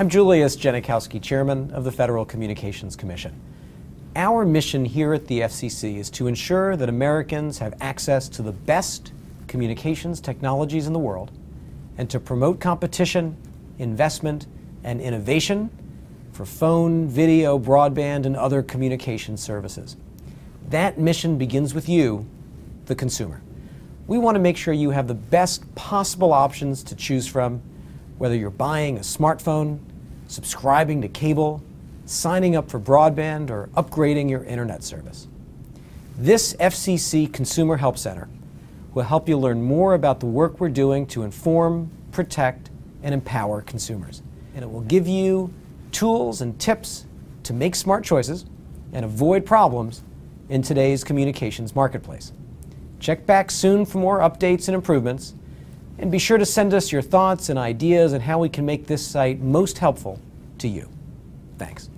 I'm Julius Genachowski, Chairman of the Federal Communications Commission. Our mission here at the FCC is to ensure that Americans have access to the best communications technologies in the world and to promote competition, investment, and innovation for phone, video, broadband, and other communication services. That mission begins with you, the consumer. We want to make sure you have the best possible options to choose from, whether you're buying a smartphone, subscribing to cable, signing up for broadband, or upgrading your internet service. This FCC Consumer Help Center will help you learn more about the work we're doing to inform, protect, and empower consumers. And it will give you tools and tips to make smart choices and avoid problems in today's communications marketplace. Check back soon for more updates and improvements, and be sure to send us your thoughts and ideas on how we can make this site most helpful to you. Thanks.